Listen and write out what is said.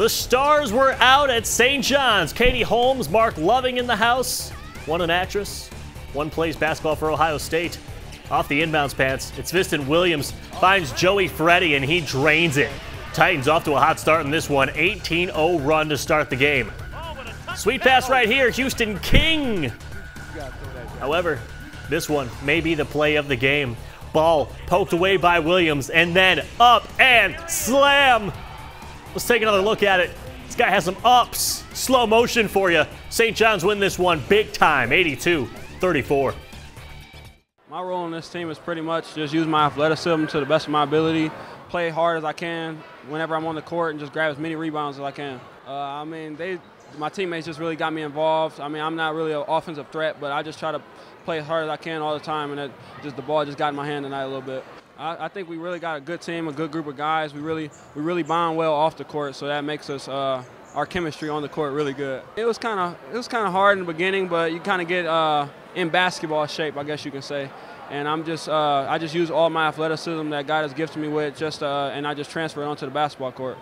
The stars were out at St. John's. Katie Holmes, Mark Loving in the house. One an actress. One plays basketball for Ohio State. Off the inbounds pants, it's Viston Williams. Finds Joey Freddy and he drains it. Titans off to a hot start in this one. 18-0 run to start the game. Sweet pass right here, Houston King. However, this one may be the play of the game. Ball poked away by Williams and then up and slam. Let's take another look at it. This guy has some ups. Slow motion for you. St. John's win this one big time, 82 34. My role on this team is pretty much just use my athleticism to the best of my ability, play hard as I can whenever I'm on the court, and just grab as many rebounds as I can. Uh, I mean, they, my teammates just really got me involved. I mean, I'm not really an offensive threat, but I just try to play as hard as I can all the time, and it, just the ball just got in my hand tonight a little bit. I, I, think we really got a good team, a good group of guys. We really, we really bond well off the court, so that makes us. Uh, our chemistry on the court really good. It was kind of it was kind of hard in the beginning, but you kind of get uh, in basketball shape, I guess you can say. And I'm just uh, I just use all my athleticism that God has gifted me with, just uh, and I just transfer it onto the basketball court.